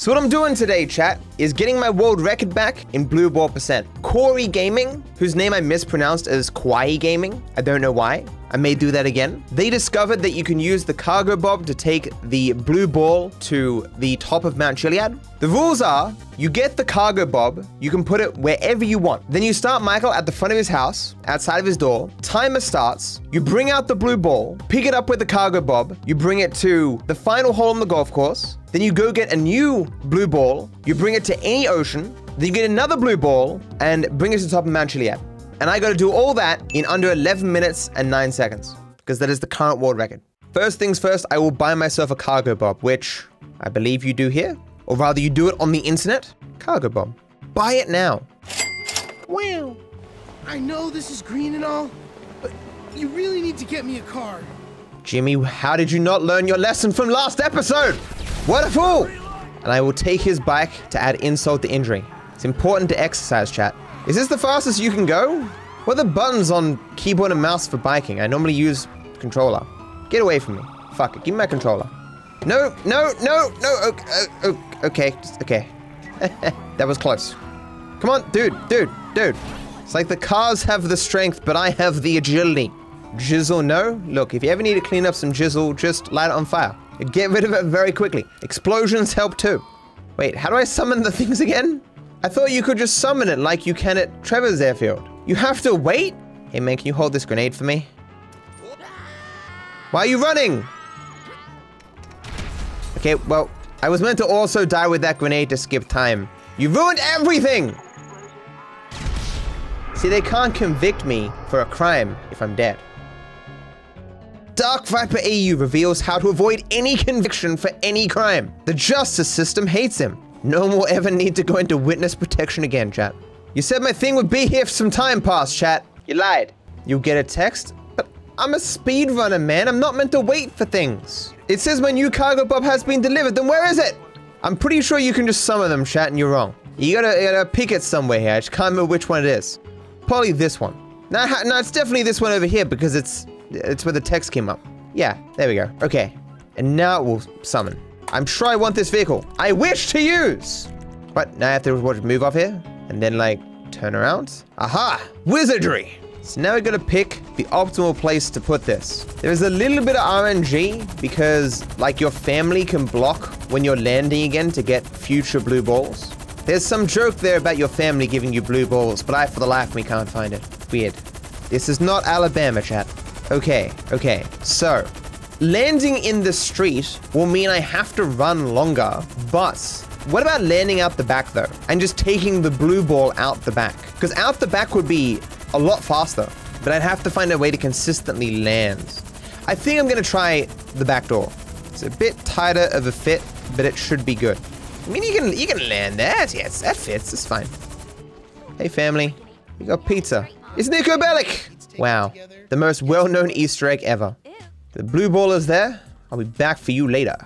So what I'm doing today, chat, is getting my world record back in blue ball percent. Corey Gaming, whose name I mispronounced as Kwai Gaming, I don't know why. I may do that again. They discovered that you can use the cargo bob to take the blue ball to the top of Mount Chiliad. The rules are, you get the cargo bob, you can put it wherever you want. Then you start Michael at the front of his house, outside of his door. Timer starts, you bring out the blue ball, pick it up with the cargo bob, you bring it to the final hole on the golf course, then you go get a new blue ball, you bring it to any ocean, then you get another blue ball and bring it to the top of Mount Chiliad. And I gotta do all that in under 11 minutes and 9 seconds, because that is the current world record. First things first, I will buy myself a Cargobob, which I believe you do here, or rather you do it on the internet. Cargobob. Buy it now. Wow. I know this is green and all, but you really need to get me a car. Jimmy, how did you not learn your lesson from last episode? What a fool! And I will take his bike to add insult to injury. It's important to exercise, chat. Is this the fastest you can go? What are the buttons on keyboard and mouse for biking? I normally use controller. Get away from me. Fuck it, give me my controller. No, no, no, no, okay, uh, okay, okay. that was close. Come on, dude, dude, dude. It's like the cars have the strength, but I have the agility. Jizzle, no? Look, if you ever need to clean up some jizzle, just light it on fire. Get rid of it very quickly. Explosions help too. Wait, how do I summon the things again? I thought you could just summon it like you can at Trevor's airfield. You have to wait? Hey man, can you hold this grenade for me? Why are you running? Okay, well, I was meant to also die with that grenade to skip time. You ruined everything! See, they can't convict me for a crime if I'm dead. Dark Viper AU reveals how to avoid any conviction for any crime. The justice system hates him. No one will ever need to go into witness protection again, chat. You said my thing would be here for some time past, chat. You lied. You get a text? But I'm a speedrunner, man. I'm not meant to wait for things. It says my new Cargobob has been delivered, then where is it? I'm pretty sure you can just summon them, chat, and you're wrong. You gotta, you gotta pick it somewhere here. I just can't remember which one it is. Probably this one. No, no, it's definitely this one over here because it's, it's where the text came up. Yeah, there we go. Okay. And now it will summon. I'm sure I want this vehicle. I wish to use! But now I have to watch move off here and then like turn around. Aha! Wizardry! So now we're gonna pick the optimal place to put this. There's a little bit of RNG because like your family can block when you're landing again to get future blue balls. There's some joke there about your family giving you blue balls, but I for the life of me can't find it. Weird. This is not Alabama, chat. Okay, okay. So, landing in the street will mean I have to run longer, but what about landing out the back though? And just taking the blue ball out the back? Because out the back would be a lot faster, but I'd have to find a way to consistently land. I think I'm gonna try the back door. It's a bit tighter of a fit, but it should be good. I mean, you can you can land that. Yes, that fits. It's fine. Hey, family. We got pizza. It's Niko Bellic! Wow. The most well-known Easter egg ever. The blue ball is there. I'll be back for you later.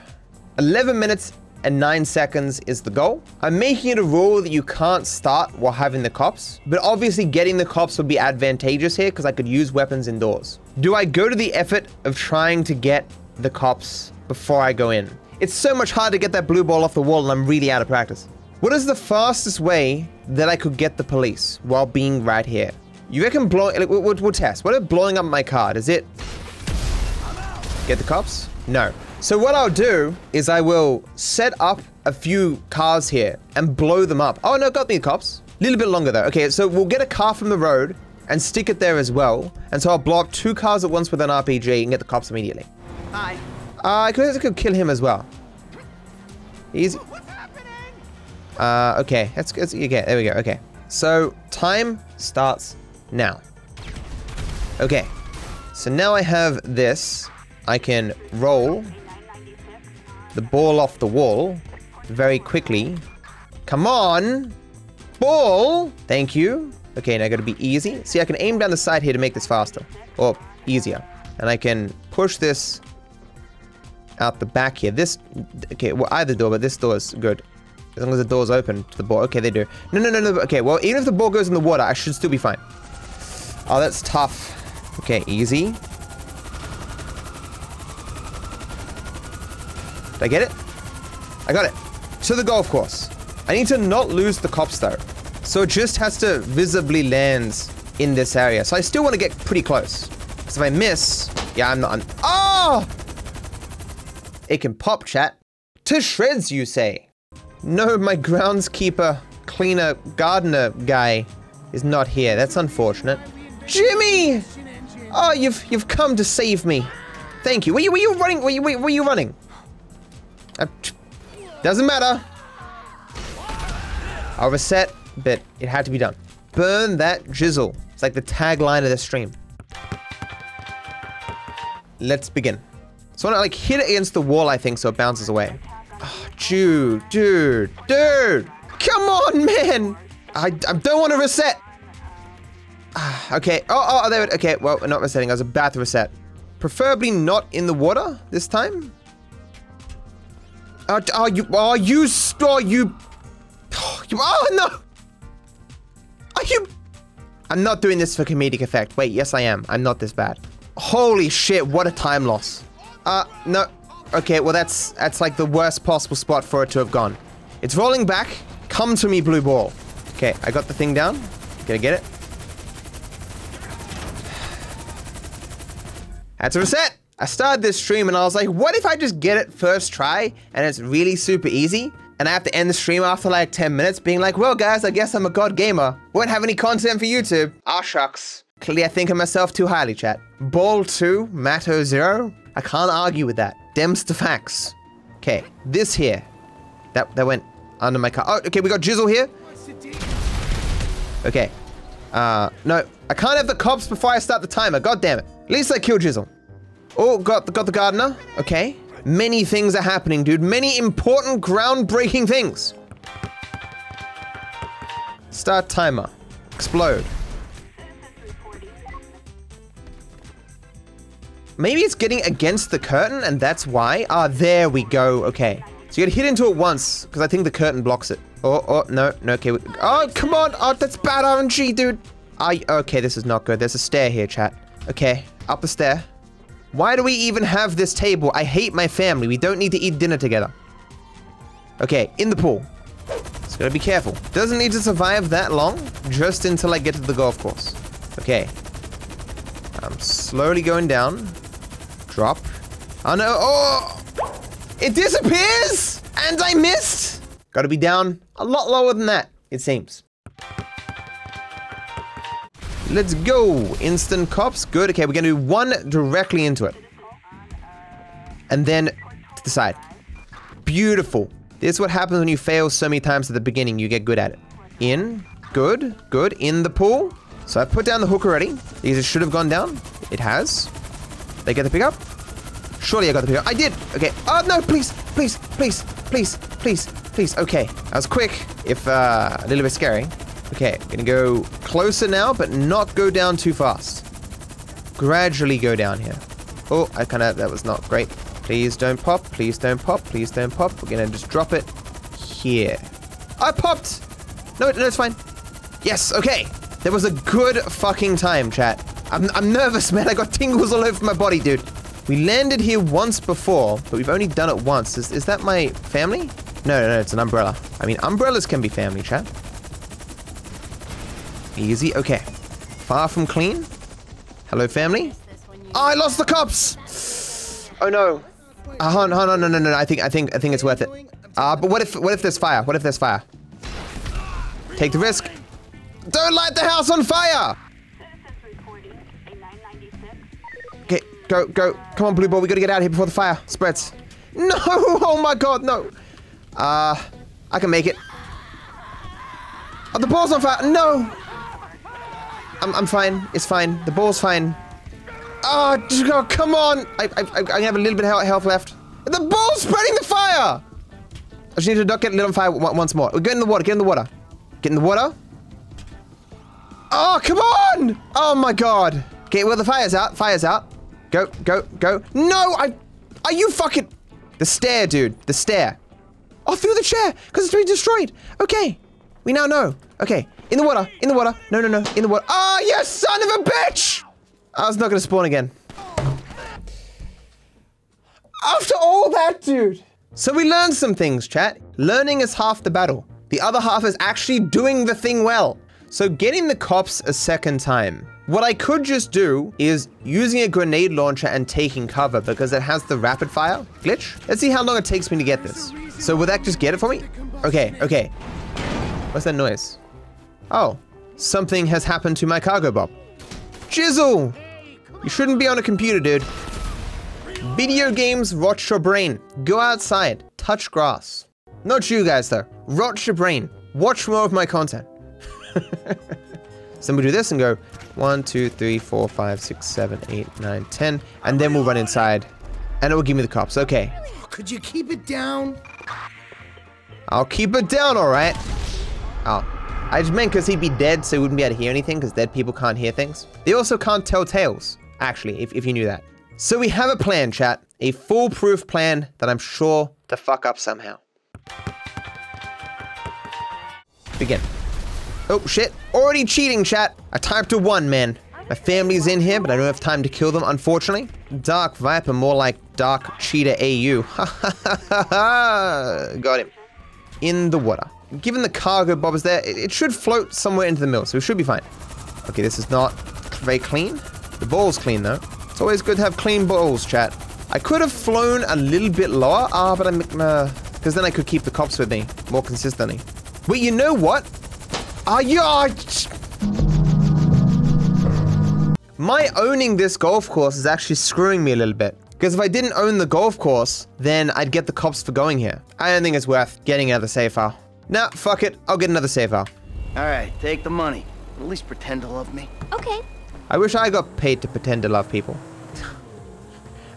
11 minutes and 9 seconds is the goal. I'm making it a rule that you can't start while having the cops, but obviously getting the cops would be advantageous here because I could use weapons indoors. Do I go to the effort of trying to get the cops before I go in? It's so much harder to get that blue ball off the wall and I'm really out of practice. What is the fastest way that I could get the police while being right here? You reckon blowing, like, we'll, we'll test. What if blowing up my car, does it get the cops? No. So what I'll do is I will set up a few cars here and blow them up. Oh no, got me the cops. A little bit longer though. Okay, so we'll get a car from the road and stick it there as well. And so I'll blow up two cars at once with an RPG and get the cops immediately. Hi. Uh, I could, I could kill him as well. Easy. What's happening? Uh, okay, that's, that's okay. There we go. Okay, so time starts now. Okay, so now I have this. I can roll the ball off the wall very quickly. Come on, ball. Thank you. Okay, now I gotta be easy. See, I can aim down the side here to make this faster or easier, and I can push this out the back here. This, okay, well, either door, but this door is good. As long as the door's open to the ball. Okay, they do. No, no, no, no. Okay, well, even if the ball goes in the water, I should still be fine. Oh, that's tough. Okay, easy. Did I get it? I got it. to the golf course. I need to not lose the cops though. So it just has to visibly land in this area. So I still want to get pretty close. Because if I miss, yeah, I'm not. I'm, oh! It can pop, chat. To shreds, you say? No, my groundskeeper, cleaner, gardener guy is not here. That's unfortunate. Jimmy! Oh, you've you've come to save me. Thank you. Were you were you running? Were you were, you running? Uh, doesn't matter. I'll reset, but it had to be done. Burn that jizzle. It's like the tagline of the stream. Let's begin. So I want to like hit it against the wall, I think, so it bounces away. Oh, dude, dude, dude. Come on, man. I, I don't want to reset. Okay. Oh, oh, oh, there. Okay. Well, not resetting. I was about to reset. Preferably not in the water this time. Oh, oh you, oh, you, oh, you, oh, you, oh, no. Are you, I'm not doing this for comedic effect. Wait, yes, I am. I'm not this bad. Holy shit, what a time loss. Uh, no. Okay, well, that's, that's like the worst possible spot for it to have gone. It's rolling back. Come to me, blue ball. Okay, I got the thing down. Gonna get it. Had to reset. I started this stream and I was like, what if I just get it first try and it's really super easy? And I have to end the stream after like 10 minutes being like, well guys, I guess I'm a god gamer. Won't have any content for YouTube. Ah shucks. Clearly I think of myself too highly, chat. Ball 2, Matto 0. I can't argue with that. Dems to facts. Okay, this here. That, that went under my car. Oh, okay, we got Jizzle here. Okay. Uh, no, I can't have the cops before I start the timer. God damn it. At least I killed Jizzle. Oh, got the, got the gardener. Okay. Many things are happening, dude. Many important, groundbreaking things. Start timer. Explode. Maybe it's getting against the curtain and that's why. Ah, there we go. Okay. So you gotta hit into it once because I think the curtain blocks it. Oh, oh, no, no, okay. Oh, come on. Oh, that's bad RNG, dude. I, okay, this is not good. There's a stair here, chat. Okay, up the stair. Why do we even have this table? I hate my family. We don't need to eat dinner together. Okay, in the pool. Just gotta be careful. Doesn't need to survive that long, just until I get to the golf course. Okay. I'm slowly going down. Drop. Oh no, oh! It disappears! And I missed! Gotta be down a lot lower than that, it seems. Let's go. Instant cops. Good. Okay, we're going to do one directly into it. And then to the side. Beautiful. This is what happens when you fail so many times at the beginning. You get good at it. In. Good. Good. In the pool. So I put down the hook already. It should have gone down. It has. They get the pickup? Surely I got the pickup. I did. Okay. Oh, no. Please. Please. Please. Please. Please. Please. Okay. That was quick. If uh, a little bit scary. Okay, I'm gonna go closer now, but not go down too fast. Gradually go down here. Oh, I kind of, that was not great. Please don't pop, please don't pop, please don't pop. We're gonna just drop it here. I popped! No, no, it's fine. Yes, okay. There was a good fucking time, chat. I'm, I'm nervous, man. I got tingles all over my body, dude. We landed here once before, but we've only done it once. Is, is that my family? No, no, no, it's an umbrella. I mean, umbrellas can be family, chat. Easy. Okay. Far from clean. Hello, family. Oh, I lost the cops. Oh no. Uh, hold on, hold on, no, no, no. I think, I think, I think it's worth it. Uh, but what if, what if there's fire? What if there's fire? Take the risk. Don't light the house on fire. Okay, go, go. Come on, blue ball. We gotta get out of here before the fire spreads. No! Oh my god, no. Uh, I can make it. Oh, the ball's on fire. No. I'm, I'm fine. It's fine. The ball's fine. Oh, oh come on! I, I, I have a little bit of health left. The ball's spreading the fire! I just need to not get lit on fire once more. Get in the water, get in the water. Get in the water. Oh, come on! Oh my god. Okay, well the fire's out. Fire's out. Go, go, go. No, I... Are you fucking... The stair, dude. The stair. Oh, through the chair, because it's been destroyed. Okay. We now know. Okay. In the water. In the water. No, no, no. In the water. Ah, oh, you son of a bitch! I was not to spawn again. After all that, dude. So we learned some things, chat. Learning is half the battle. The other half is actually doing the thing well. So getting the cops a second time. What I could just do is using a grenade launcher and taking cover because it has the rapid fire glitch. Let's see how long it takes me to get this. So will that just get it for me? Okay, okay. What's that noise? Oh, something has happened to my cargo bob. Jizzle! You shouldn't be on a computer, dude. Video games rot your brain. Go outside, touch grass. Not you guys though. Rot your brain. Watch more of my content. so we do this and go one, two, three, four, five, six, seven, eight, nine, ten, and then we'll run inside, and it will give me the cops. Okay, Could you keep it down? I'll keep it down, all right. Oh, I just meant because he'd be dead, so he wouldn't be able to hear anything, because dead people can't hear things. They also can't tell tales, actually, if, if you knew that. So we have a plan, chat. A foolproof plan that I'm sure to fuck up somehow. Begin. Oh, shit. Already cheating, chat. I typed a one, man. My family's in here, but I don't have time to kill them, unfortunately. Dark Viper, more like Dark Cheetah AU. Ha ha ha ha ha! Got him. In the water. Given the Cargobob is there, it, it should float somewhere into the mill, so we should be fine. Okay, this is not very clean. The ball's clean, though. It's always good to have clean balls, chat. I could have flown a little bit lower, ah, but I'm, uh, because then I could keep the cops with me more consistently. Wait, you know what? Ah, yeah. My owning this golf course is actually screwing me a little bit. Because if I didn't own the golf course, then I'd get the cops for going here. I don't think it's worth getting another save file. Nah, fuck it. I'll get another save file. All right, take the money. At least pretend to love me. Okay. I wish I got paid to pretend to love people.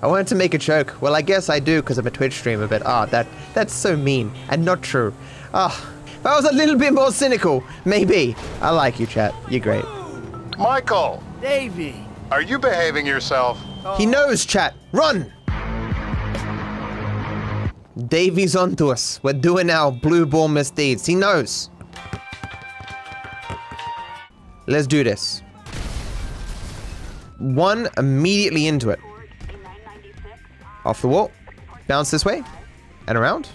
I wanted to make a joke. Well, I guess I do because I'm a Twitch streamer, but ah, that that's so mean and not true. Ah, if I was a little bit more cynical, maybe. I like you, chat. You're great. Michael, Davy. are you behaving yourself? He knows, chat. Run! Davy's onto us. We're doing our blue ball misdeeds. He knows. Let's do this. One immediately into it. Off the wall. Bounce this way. And around.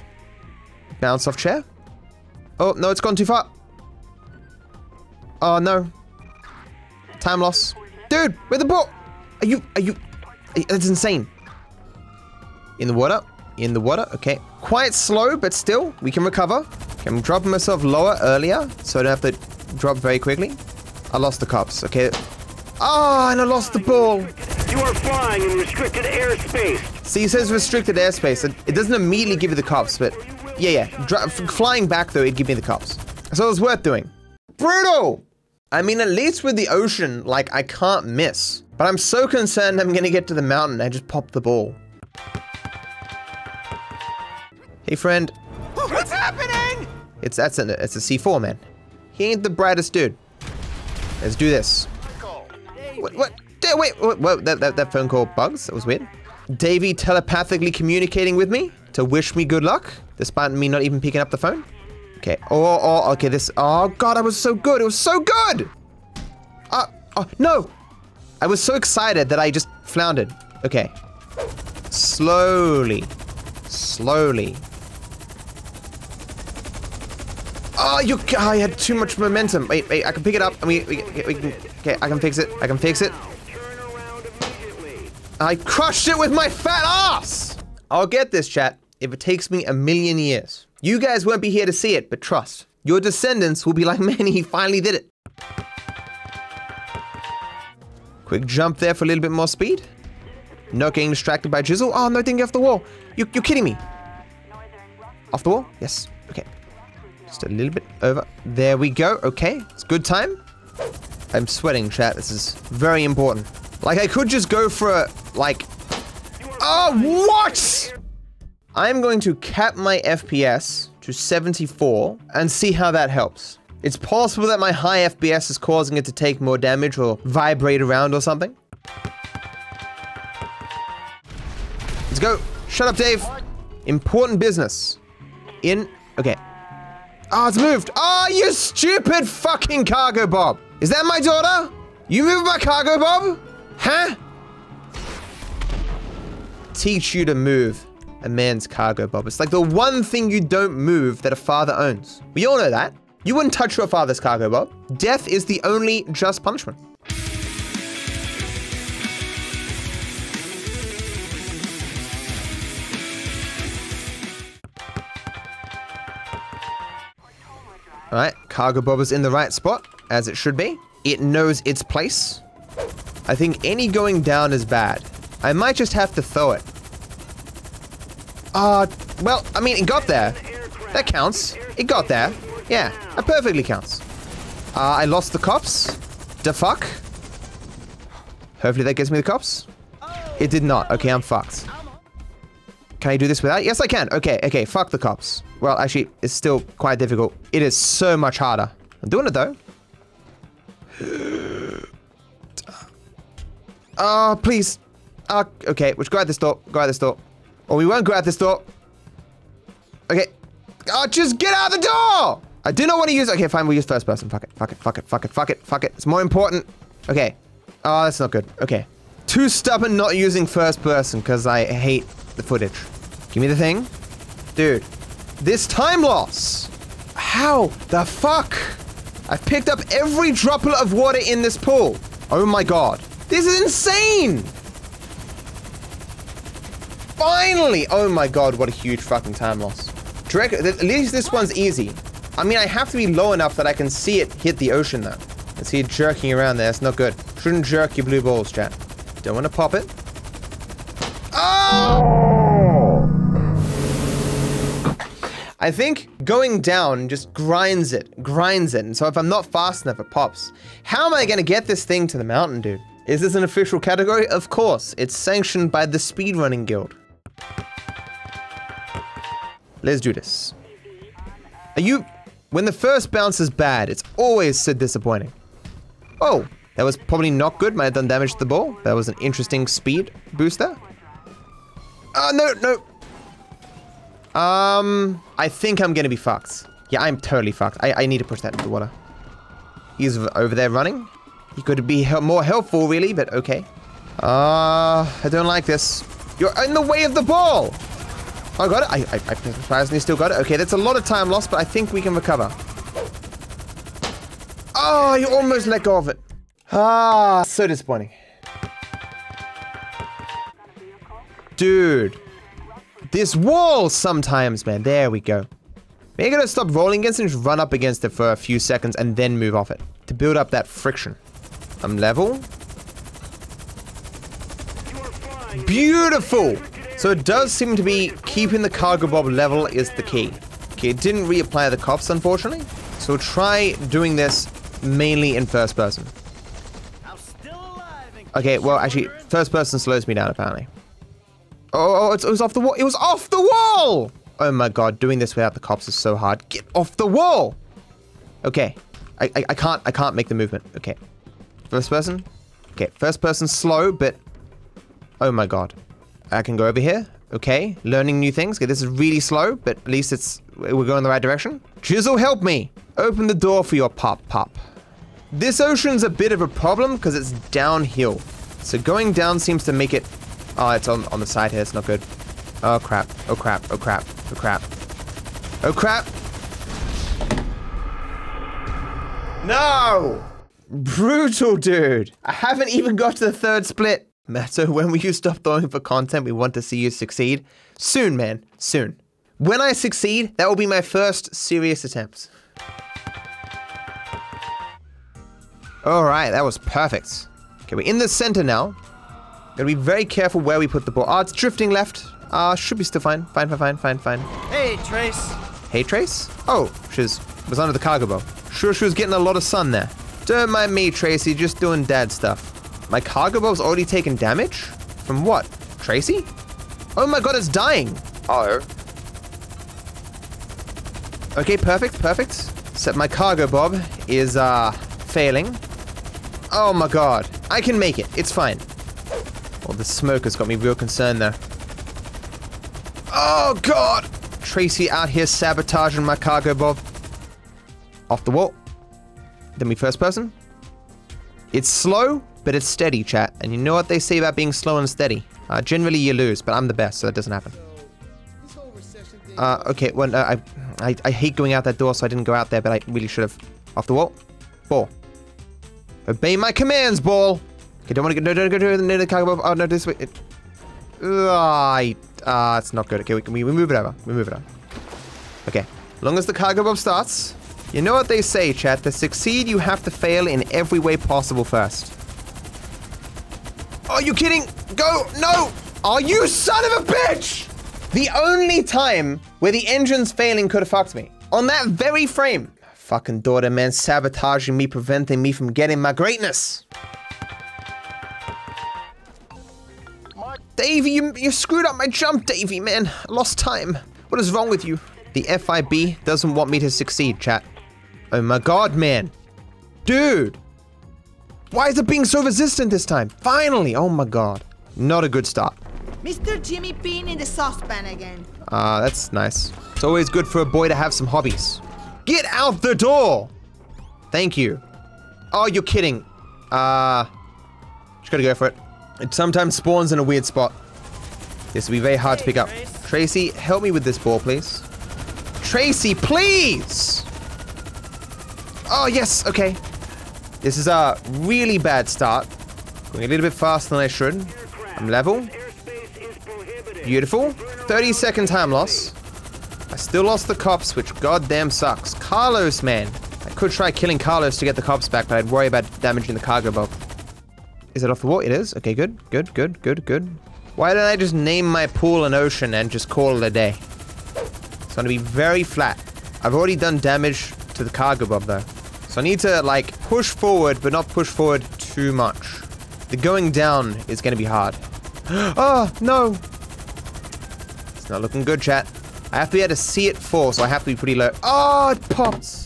Bounce off chair. Oh, no, it's gone too far. Oh, no. Time loss. Dude, where the ball? Are you, are you, that's insane. In the water. In the water. Okay. Quite slow, but still, we can recover. Okay, I'm dropping myself lower earlier, so I don't have to drop very quickly. I lost the cops. Okay. Ah, and I lost the ball. You are flying in restricted airspace. See, it says restricted airspace. It, it doesn't immediately give you the cops, but yeah, yeah. Dri- flying back though, it'd give me the cops. So it was worth doing. Brutal. I mean, at least with the ocean, like I can't miss. But I'm so concerned I'm gonna get to the mountain. I just popped the ball. Hey, friend. What's happening? It's that's a it's a C4 man. He ain't the brightest dude. Let's do this. What? What? Da- Wait, what, what, that, that, that phone call bugs? That was weird. Davey telepathically communicating with me to wish me good luck, despite me not even picking up the phone. Okay. Oh, oh, oh, okay. This. Oh God, I was so good. It was so good. Uh, oh no! I was so excited that I just floundered. Okay. Slowly, slowly. Oh, you! I had too much momentum. Wait, wait. I can pick it up. And we, we, we can. Okay, I can fix it. I can fix it. Turn around immediately. I crushed it with my fat ass! I'll get this, chat, if it takes me a million years. You guys won't be here to see it, but trust, your descendants will be like, man, he finally did it. Quick jump there for a little bit more speed. Not getting distracted by Jizzle. Oh, ah, no, didn't get off the wall. You, you're kidding me. Off the wall? Yes. Okay. Just a little bit over. There we go. Okay. It's good time. I'm sweating, chat. This is very important. Like, I could just go for a, like... Oh, what? I'm going to cap my FPS to 74 and see how that helps. It's possible that my high FPS is causing it to take more damage or vibrate around or something. Let's go. Shut up, Dave. Important business. In. Okay. Ah, it's moved. Ah, you stupid fucking cargo bob. Is that my daughter? You moved my cargo bob? Huh? Teach you to move. a man's cargo, Bob. It's like the one thing you don't move that a father owns. We all know that. You wouldn't touch your father's cargo, Bob. Death is the only just punishment. All right, cargo bob is in the right spot, as it should be. It knows its place. I think any going down is bad. I might just have to throw it. Uh, well, I mean, it got there. That counts. It got there. Yeah, that perfectly counts. Uh, I lost the cops. The fuck? Hopefully that gets me the cops. It did not. Okay, I'm fucked. Can I do this without? Yes, I can. Okay, okay, fuck the cops. Well, actually, it's still quite difficult. It is so much harder. I'm doing it though. Oh, please. Uh, okay, we'll go out this door. Go out this door. Or we won't go out this door. Okay. Oh, just get out of the door! I do not want to use... Okay, fine, we'll use first person. Fuck it, fuck it, fuck it, fuck it, fuck it, fuck it. It's more important. Okay. Oh, that's not good. Okay. Too stubborn not using first person because I hate the footage. Give me the thing. Dude. This time loss! How the fuck? I've picked up every droplet of water in this pool. Oh my god. This is insane! Finally! Oh my god, what a huge fucking time loss. Direct, at least this one's easy. I mean, I have to be low enough that I can see it hit the ocean though. And see it jerking around there, that's not good. Shouldn't jerk your blue balls, chat. Don't want to pop it. Oh! I think going down just grinds it, grinds it. And so if I'm not fast enough, it pops. How am I going to get this thing to the mountain, dude? Is this an official category? Of course. It's sanctioned by the Speedrunning Guild. Let's do this. Are you... When the first bounce is bad, it's always so disappointing. Oh, that was probably not good. Might have done damage to the ball. That was an interesting speed booster. Oh, no, no. Um, I think I'm gonna be fucked. Yeah, I'm totally fucked. I, I need to push that into the water. He's over there running. He could be hel more helpful, really, but okay. Uh, I don't like this. You're in the way of the ball! I got it. I, I, I surprisingly still got it. Okay, that's a lot of time lost, but I think we can recover. Oh, you almost let go of it. Ah, so disappointing. Dude. This wall sometimes, man. There we go. Maybe I gotta stop rolling against it and just run up against it for a few seconds and then move off it. To build up that friction. I'm level. Beautiful! So it does seem to be keeping the cargo bob level is the key. Okay, it didn't reapply the cops, unfortunately. So try doing this mainly in first person. Okay, well, actually, first person slows me down, apparently. Oh, oh it was off the wall. It was off the wall! Oh my god, doing this without the cops is so hard. Get off the wall! Okay. I, I, I can't, I can't make the movement. Okay. First person? Okay, first person slow, but... Oh my god. I can go over here. Okay, learning new things. Okay, this is really slow, but at least it's... We're going the right direction. Chisel, help me! Open the door for your pop pop. This ocean's a bit of a problem because it's downhill. So going down seems to make it... Oh, it's on, on the side here. It's not good. Oh, crap. Oh, crap. Oh, crap. Oh, crap. Oh, crap. No! Brutal, dude. I haven't even got to the third split. So when will you stop throwing for content? We want to see you succeed. Soon, man. Soon. When I succeed, that will be my first serious attempt. All right, that was perfect. Okay, we're in the center now. Gotta be very careful where we put the ball. Ah, oh, it's drifting left. Ah, uh, should be still fine. Fine, fine, fine, fine, fine. Hey, Trace. Hey, Trace? Oh, she's was under the cargo bob. Sure she was getting a lot of sun there. Don't mind me, Tracy, just doing dad stuff. My cargo bob's already taken damage? From what? Tracy? Oh my god, it's dying. Oh. Okay, perfect, perfect. Except my cargo bob is, uh, failing. Oh my god. I can make it. It's fine. Well, the smoke has got me real concerned there. Oh god! Tracy out here sabotaging my cargo bob. Off the wall. Then we first person. It's slow, but it's steady, chat. And you know what they say about being slow and steady? Uh, generally you lose, but I'm the best, so that doesn't happen. Uh, okay, well, no, I, I, I hate going out that door, so I didn't go out there, but I really should have. Off the wall. Ball. Obey my commands, ball. Okay, don't want to go. No, don't go to the, near the cargo. Oh no, this way. It, uh, uh, it's not good. Okay, we can we, we move it over. We move it over. Okay, long as the cargo bob starts. You know what they say, chat. To succeed, you have to fail in every way possible first. Are you kidding? Go! No! Are you son of a bitch? The only time where the engine's failing could have fucked me. On that very frame. Fucking daughter, man, sabotaging me, preventing me from getting my greatness. Davey, you, you screwed up my jump, Davey, man. I lost time. What is wrong with you? The FIB doesn't want me to succeed, chat. Oh my god, man. Dude. Why is it being so resistant this time? Finally! Oh my god. Not a good start. Mr. Jimmy Bean in the saucepan again. Ah, uh, that's nice. It's always good for a boy to have some hobbies. Get out the door! Thank you. Oh, you're kidding. Uh, just gotta go for it. It sometimes spawns in a weird spot. This will be very hard to pick up. Tracy, help me with this ball, please. Tracy, please! Oh, yes, okay. This is a really bad start. Going a little bit faster than I should. I'm level. Beautiful. 30 second time loss. I still lost the cops, which goddamn sucks. Carlos, man. I could try killing Carlos to get the cops back, but I'd worry about damaging the cargo bob. Is it off the wall? It is? Okay, good, good, good, good, good. Why don't I just name my pool an ocean and just call it a day? It's gonna be very flat. I've already done damage to the cargo bob though. So I need to like push forward, but not push forward too much. The going down is gonna be hard. oh, no. It's not looking good, chat. I have to be able to see it fall, so I have to be pretty low. Oh, it pops.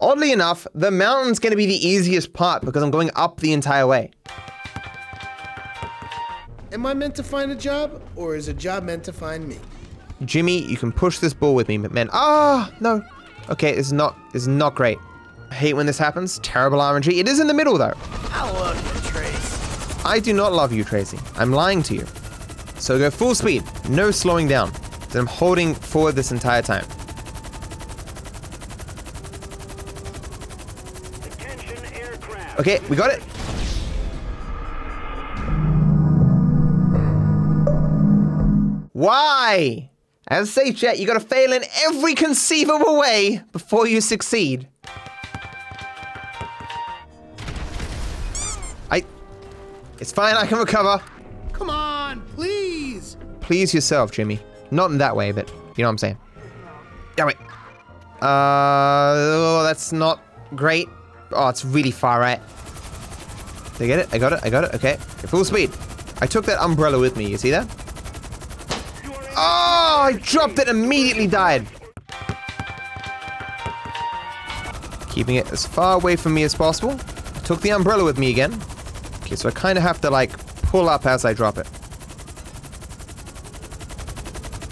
Oddly enough, the mountain's going to be the easiest part because I'm going up the entire way. Am I meant to find a job, or is a job meant to find me? Jimmy, you can push this ball with me, but man. Ah, oh, no. Okay, it's not, it's not great. I hate when this happens. Terrible RNG. It is in the middle, though. I love you, Trace. I do not love you, Tracy. I'm lying to you. So go full speed. No slowing down. I'm holding forward this entire time. Okay, we got it. Why? As say, chat, you gotta fail in every conceivable way before you succeed. I... It's fine, I can recover. Come on, please. Please yourself, Jimmy. Not in that way, but you know what I'm saying. Yeah, wait. Uh, oh, that's not great. Oh, it's really far right. Did I get it? I got it. I got it. Okay. Full speed. I took that umbrella with me. You see that? Oh, I dropped it. Immediately died. Keeping it as far away from me as possible. I took the umbrella with me again. Okay, so I kind of have to like pull up as I drop it.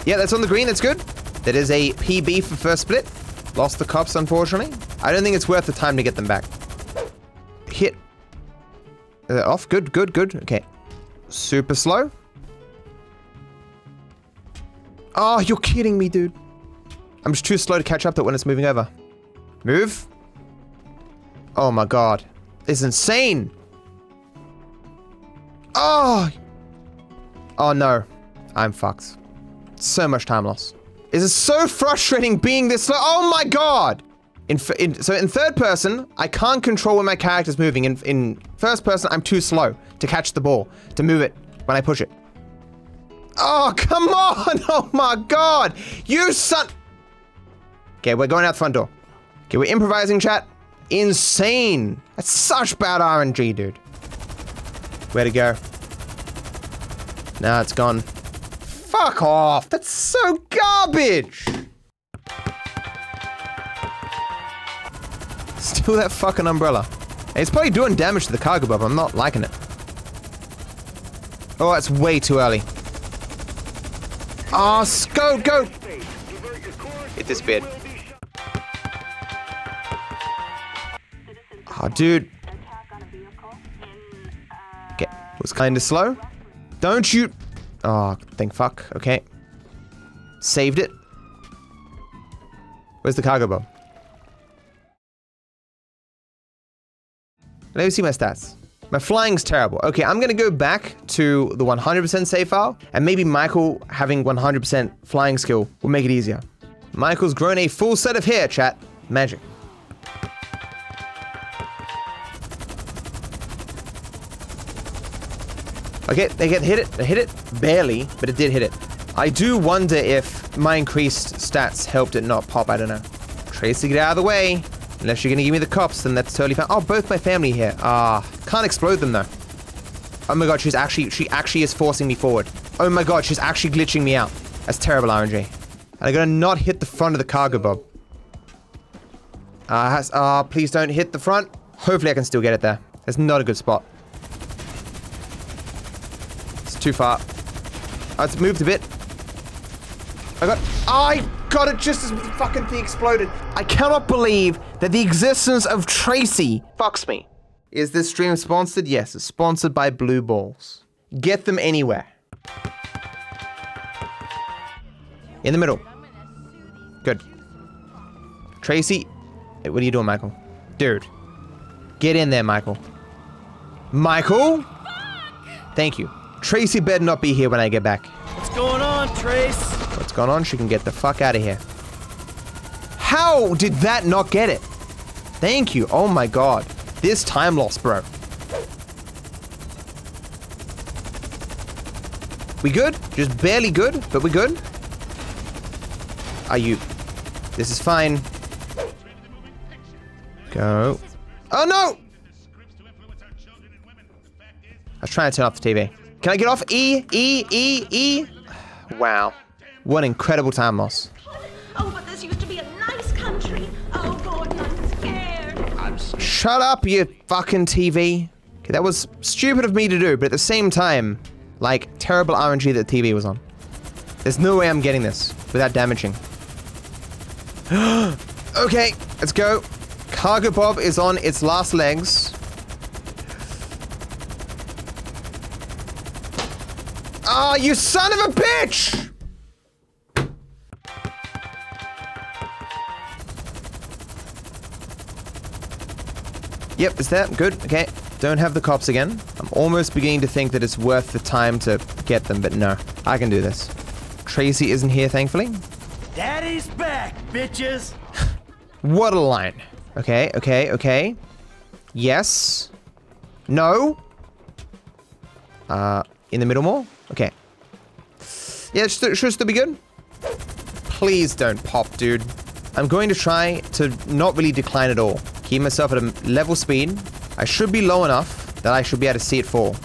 Yeah, that's on the green. That's good. That is a PB for first split. Lost the cops, unfortunately. I don't think it's worth the time to get them back. Hit. Uh, off. Good, good, good. Okay. Super slow. Oh, you're kidding me, dude. I'm just too slow to catch up to it when it's moving over. Move. Oh my god. It's insane. Oh. Oh no. I'm fucked. So much time loss. This is so frustrating being this slow. Oh my god! In, in, so in third person, I can't control when my character's moving. In, in first person, I'm too slow to catch the ball, to move it when I push it. Oh, come on! Oh my god! You son... Okay, we're going out the front door. Okay, we're improvising, chat. Insane! That's such bad RNG, dude. Where to go? Now it's gone. Fuck off! That's so garbage! Steal that fucking umbrella. It's probably doing damage to the cargo bob. I'm not liking it. Oh, it's way too early. Ah, oh, go, go! It disappeared. Oh, dude. Okay, was kind of slow. Don't you... Oh, thank fuck. Okay. Saved it. Where's the cargo bob? Let me see my stats. My flying's terrible. Okay, I'm gonna go back to the 100% save file, and maybe Michael having 100% flying skill will make it easier. Michael's grown a full set of hair, chat. Magic. Okay, they get hit it. They hit it barely, but it did hit it. I do wonder if my increased stats helped it not pop. I don't know. Tracy, get out of the way. Unless you're gonna give me the cops, then that's totally fine. Oh, both my family here. Ah, can't explode them though. Oh my god, she's actually, she actually is forcing me forward. Oh my god, she's actually glitching me out. That's terrible RNG. And I'm gonna not hit the front of the cargo bob. Ah, uh, uh, please don't hit the front. Hopefully I can still get it there. It's not a good spot. It's too far. Oh, it's moved a bit. I got, I got it just as the fucking thing exploded. I cannot believe that the existence of Tracy fucks me. Is this stream sponsored? Yes, it's sponsored by Blue Balls. Get them anywhere. In the middle. Good. Tracy, hey, what are you doing, Michael? Dude. Get in there, Michael. Michael? Thank you. Tracy better not be here when I get back. What's going on, Trace? What's going on? She can get the fuck out of here. How did that not get it? Thank you. Oh my god. This time loss, bro. We good? Just barely good, but we good? Are you? This is fine. Go. Oh no! I was trying to turn off the TV. Can I get off? E, E, E, E? Wow. What incredible time loss. Oh, but this used to be a nice country. Oh, Gordon, I'm scared. I'm scared. Shut up, you fucking TV. Okay, that was stupid of me to do, but at the same time, like, terrible RNG that TV was on. There's no way I'm getting this without damaging. okay, let's go. Cargo Bob is on its last legs. Ah, oh, you son of a bitch! Yep, is that good? Okay, don't have the cops again. I'm almost beginning to think that it's worth the time to get them, but no, I can do this. Tracy isn't here, thankfully. Daddy's back, bitches! what a line. Okay, okay, okay. Yes. No. Uh, in the middle more? Okay. Yeah, it should, should still be good. Please don't pop, dude. I'm going to try to not really decline at all. Keep myself at a level speed. I should be low enough that I should be able to see it fall.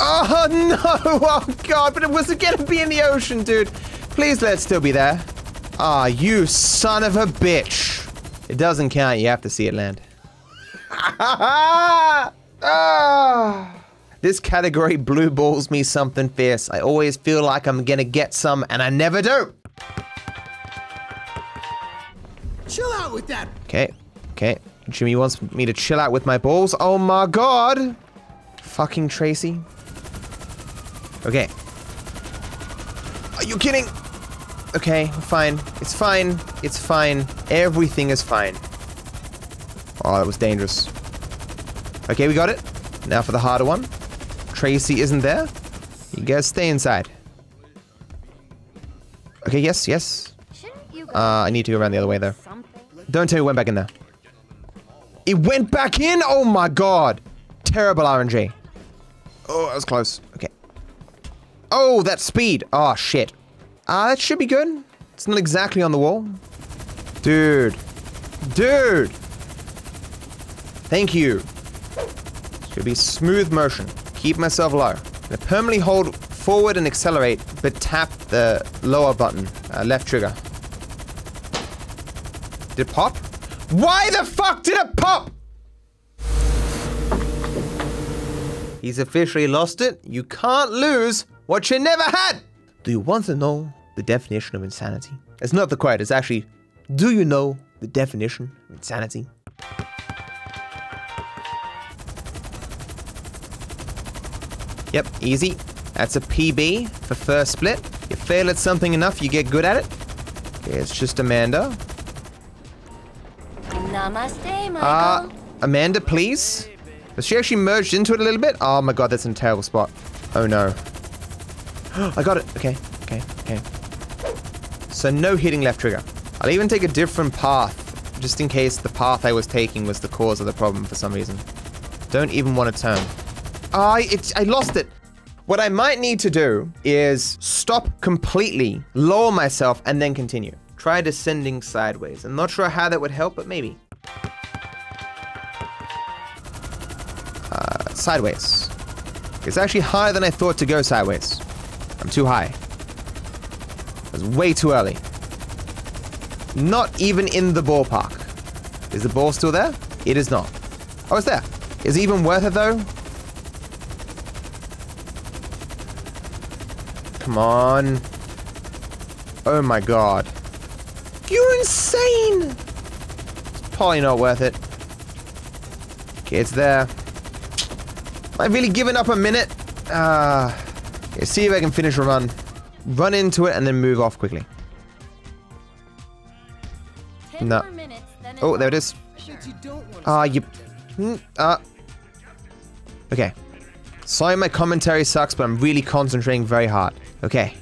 Oh no! Oh god, but it was gonna be in the ocean, dude. Please let it still be there. Ah, oh, you son of a bitch. It doesn't count, you have to see it land. Ah! This category blue balls me something fierce. I always feel like I'm gonna get some, and I never do. Chill out with that. Okay, okay. Jimmy wants me to chill out with my balls. Oh my god! Fucking Tracy. Okay. Are you kidding? Okay, fine. It's fine. It's fine. Everything is fine. Oh, that was dangerous. Okay, we got it. Now for the harder one. Tracy isn't there. You guys stay inside. Okay, yes, yes. Uh, I need to go around the other way, though. Don't tell me it went back in there. It went back in? Oh my god. Terrible RNG. Oh, that was close. Okay. Oh, that speed. Oh, shit. Ah, uh, that should be good. It's not exactly on the wall. Dude. Dude. Thank you. Should be smooth motion. Keep myself low. And permanently hold forward and accelerate, but tap the lower button, uh, left trigger. Did it pop? Why the fuck did it pop? He's officially lost it. You can't lose what you never had. Do you want to know the definition of insanity? It's not the quote, it's actually, do you know the definition of insanity? Yep, easy. That's a PB for first split. You fail at something enough, you get good at it. Okay, it's just Amanda. Namaste, Michael. Uh, Amanda, please. Has she actually merged into it a little bit? Oh my god, that's in a terrible spot. Oh no. I got it. Okay, okay, okay. So no hitting left trigger. I'll even take a different path, just in case the path I was taking was the cause of the problem for some reason. Don't even want to turn. I, it's, I lost it. What I might need to do is stop completely, lower myself, and then continue. Try descending sideways. I'm not sure how that would help, but maybe. Uh, sideways. It's actually higher than I thought to go sideways. I'm too high. It was way too early. Not even in the ballpark. Is the ball still there? It is not. Oh, it's there. Is it even worth it though? Come on. Oh my god. You're insane! It's probably not worth it. Okay, it's there. I've really given up a minute. Ah. okay, see if I can finish a run. Run into it and then move off quickly. Ten no. minutes, Oh, there it is. Bet you don't want to Ah, you. Hmm, Ah. Okay. Sorry, my commentary sucks, but I'm really concentrating very hard. Okay.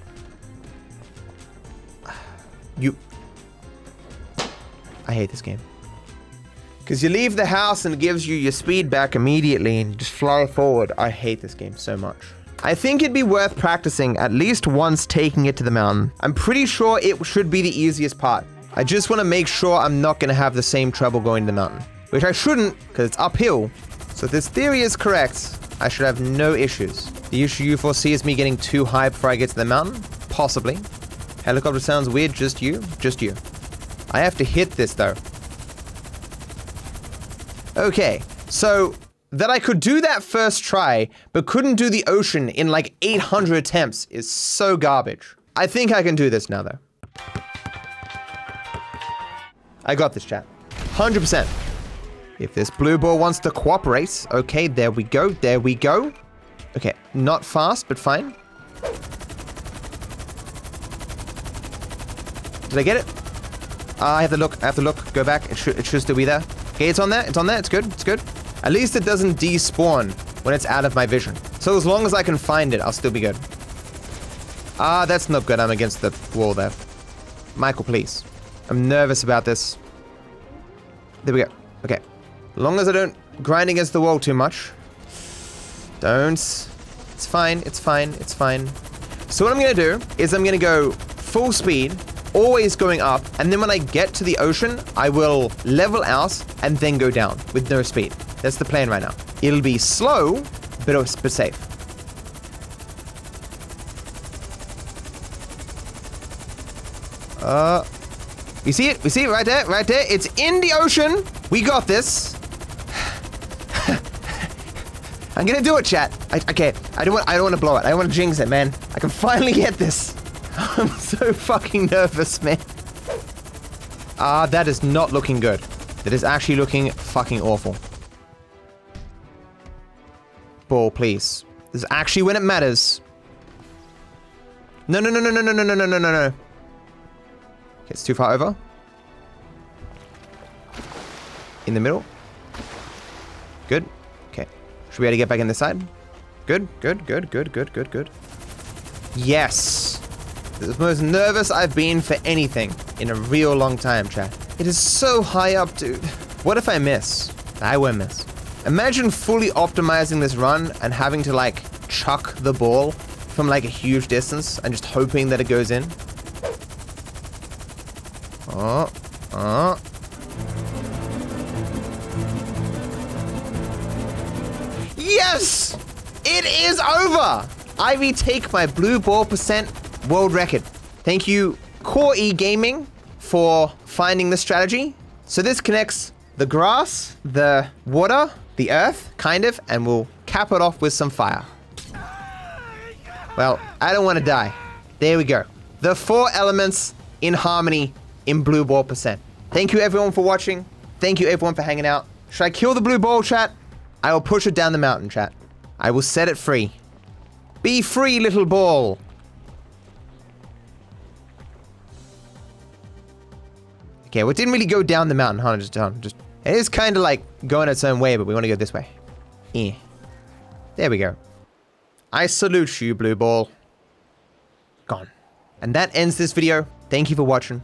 You. I hate this game. Because you leave the house and it gives you your speed back immediately and you just fly forward. I hate this game so much. I think it'd be worth practicing at least once taking it to the mountain. I'm pretty sure it should be the easiest part. I just want to make sure I'm not going to have the same trouble going to the mountain. Which I shouldn't, because it's uphill. So if this theory is correct, I should have no issues. The issue you foresee is me getting too high before I get to the mountain? Possibly. Helicopter sounds weird, just you? Just you. I have to hit this though. Okay, so that I could do that first try, but couldn't do the ocean in like 800 attempts is so garbage. I think I can do this now though. I got this, chat. 100%. If this blue ball wants to cooperate, okay, there we go, there we go. Okay, not fast, but fine. Did I get it? Ah, I have to look, I have to look, go back, it should, it should still be there. Okay, it's on there, it's on there, it's good, it's good. At least it doesn't despawn when it's out of my vision. So as long as I can find it, I'll still be good. Ah, that's not good, I'm against the wall there. Michael, please. I'm nervous about this. There we go. Okay. As long as I don't grind against the wall too much. Don't. It's fine, it's fine, it's fine. So what I'm gonna do is I'm gonna go full speed, always going up, and then when I get to the ocean, I will level out and then go down with no speed. That's the plan right now. It'll be slow, but, but safe. Uh, you see it? We see it right there, right there. It's in the ocean. We got this. I'm gonna do it, chat. I, okay, I don't want. I don't want to blow it. I don't want to jinx it, man. I can finally get this. I'm so fucking nervous, man. Ah, that is not looking good. That is actually looking fucking awful. Ball, please. This is actually when it matters. No, no, no, no, no, no, no, no, no, no, no, no. It's too far over. In the middle. Good. Should we able to get back in this side? Good, good, good, good, good, good, good. Yes. This is the most nervous I've been for anything in a real long time, chat. It is so high up, dude. What if I miss? I won't miss. Imagine fully optimizing this run and having to like chuck the ball from like a huge distance and just hoping that it goes in. Oh, oh. Yes! It is over! I retake my blue ball percent world record. Thank you, Core E Gaming, for finding the strategy. So this connects the grass, the water, the earth, kind of, and we'll cap it off with some fire. Well, I don't want to die. There we go. The four elements in harmony in blue ball percent. Thank you everyone for watching. Thank you everyone for hanging out. Should I kill the blue ball chat? I will push it down the mountain chat. I will set it free. Be free, little ball. Okay, well, it didn't really go down the mountain, huh? Just. Just it is kind of like going its own way, but we want to go this way. Eh. There we go. I salute you, blue ball. Gone. And that ends this video. Thank you for watching.